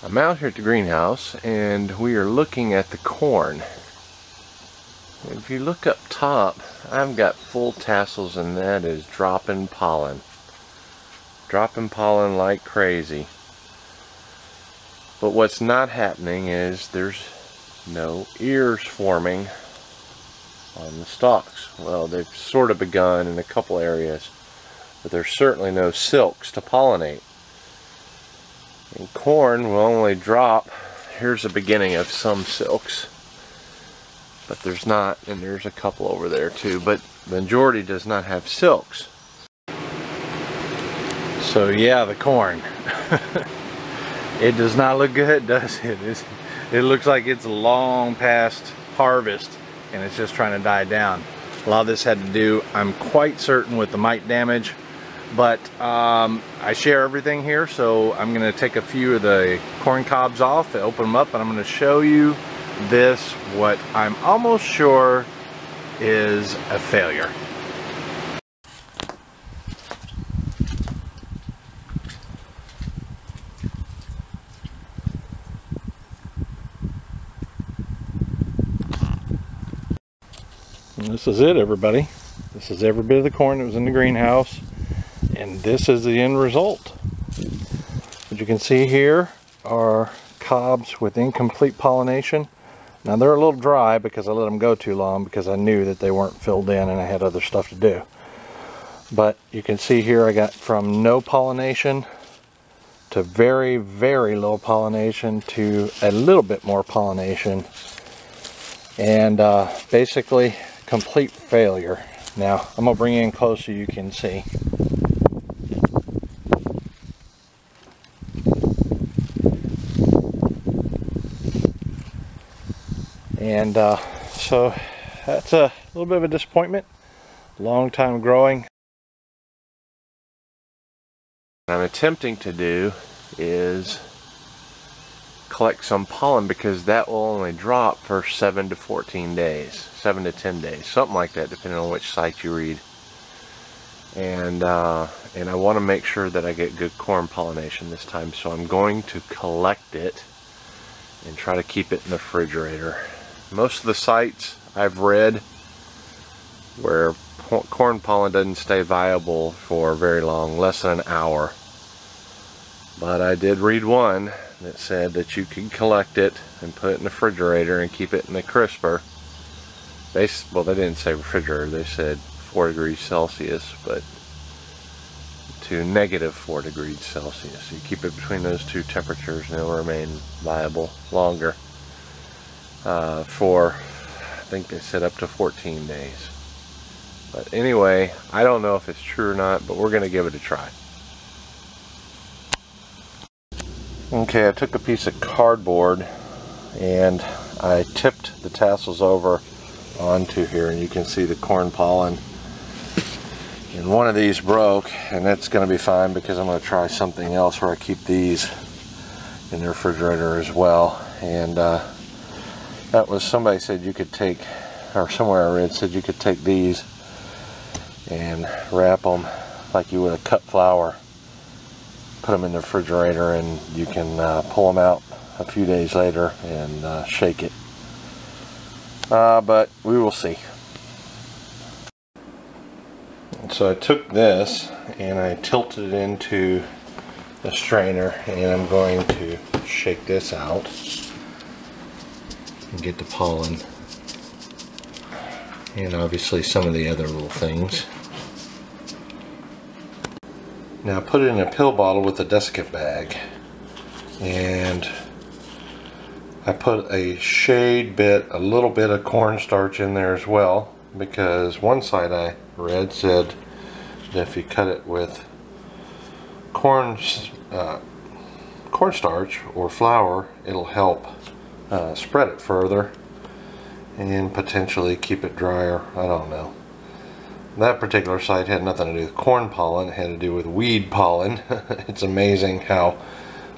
I'm out here at the greenhouse and we are looking at the corn. If you look up top, I've got full tassels and that is dropping pollen. Dropping pollen like crazy. But what's not happening is there's no ears forming on the stalks. Well, they've sort of begun in a couple areas, but there's certainly no silks to pollinate. And corn will only drop, here's the beginning of some silks, but there's not, and there's a couple over there too, but the majority does not have silks. So yeah, the corn. it does not look good, does it? It's, it looks like it's long past harvest and it's just trying to die down. A lot of this had to do, I'm quite certain, with the mite damage but um, I share everything here so I'm gonna take a few of the corn cobs off open them up and I'm gonna show you this what I'm almost sure is a failure. This is it everybody. This is every bit of the corn that was in the greenhouse and this is the end result. As you can see here are cobs with incomplete pollination. Now they're a little dry because I let them go too long because I knew that they weren't filled in and I had other stuff to do. But you can see here I got from no pollination to very, very low pollination to a little bit more pollination. And uh, basically complete failure. Now I'm to bring in close so you can see. And uh, so that's a little bit of a disappointment. Long time growing. What I'm attempting to do is collect some pollen because that will only drop for 7 to 14 days 7 to 10 days something like that depending on which site you read. And uh, and I want to make sure that I get good corn pollination this time so I'm going to collect it and try to keep it in the refrigerator most of the sites I've read where corn pollen doesn't stay viable for very long, less than an hour. But I did read one that said that you can collect it and put it in the refrigerator and keep it in the crisper. They, well, they didn't say refrigerator, they said 4 degrees Celsius, but to negative 4 degrees Celsius. You keep it between those two temperatures and it will remain viable longer uh, for, I think they said up to 14 days. But anyway, I don't know if it's true or not, but we're going to give it a try. Okay, I took a piece of cardboard and I tipped the tassels over onto here and you can see the corn pollen. And one of these broke and that's going to be fine because I'm going to try something else where I keep these in the refrigerator as well. And uh, that was somebody said you could take or somewhere I read said you could take these and wrap them like you would a cut flower put them in the refrigerator and you can uh, pull them out a few days later and uh, shake it. Uh, but we will see. So I took this and I tilted it into the strainer and I'm going to shake this out and get the pollen. And obviously some of the other little things. Now put it in a pill bottle with a desiccant bag. And I put a shade bit, a little bit of cornstarch in there as well because one side I read said that if you cut it with corn uh, cornstarch or flour it'll help uh, spread it further and potentially keep it drier. I don't know. That particular site had nothing to do with corn pollen. It had to do with weed pollen. it's amazing how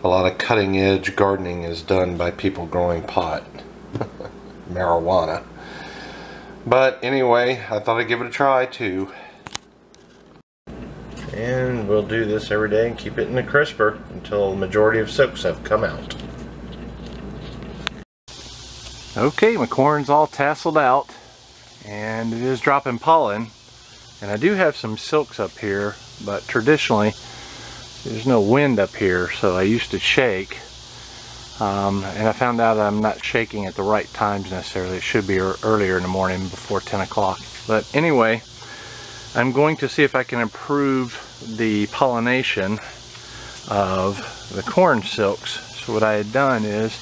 a lot of cutting edge gardening is done by people growing pot. Marijuana. But anyway, I thought I'd give it a try too. And we'll do this every day and keep it in the crisper until the majority of silks have come out. Okay, my corn's all tasseled out and it is dropping pollen. And I do have some silks up here, but traditionally there's no wind up here, so I used to shake. Um, and I found out I'm not shaking at the right times necessarily. It should be earlier in the morning before 10 o'clock. But anyway, I'm going to see if I can improve the pollination of the corn silks. So what I had done is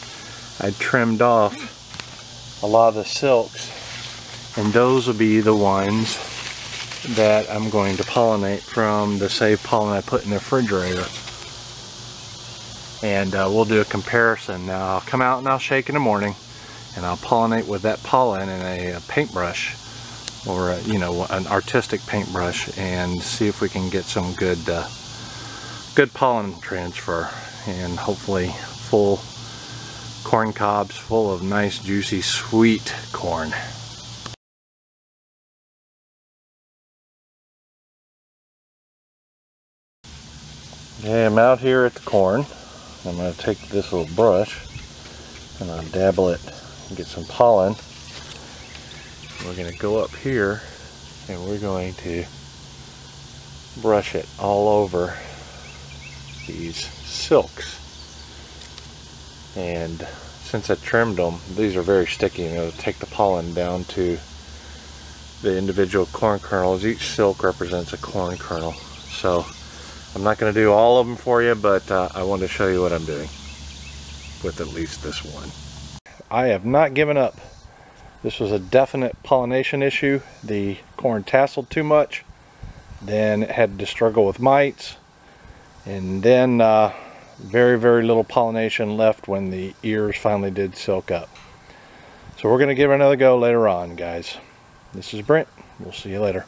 I trimmed off a lot of the silks and those will be the ones that I'm going to pollinate from the save pollen I put in the refrigerator. And uh, we'll do a comparison. Now I'll come out and I'll shake in the morning and I'll pollinate with that pollen in a, a paintbrush or a, you know an artistic paintbrush and see if we can get some good uh, good pollen transfer and hopefully full corn cobs full of nice juicy sweet corn. Okay, I'm out here at the corn. I'm going to take this little brush and I'll dabble it and get some pollen. We're going to go up here and we're going to brush it all over these silks and since I trimmed them these are very sticky and it'll take the pollen down to the individual corn kernels. Each silk represents a corn kernel. So I'm not going to do all of them for you but uh, I want to show you what I'm doing with at least this one. I have not given up. This was a definite pollination issue. The corn tasseled too much then it had to struggle with mites and then uh, very, very little pollination left when the ears finally did silk up. So we're going to give it another go later on, guys. This is Brent. We'll see you later.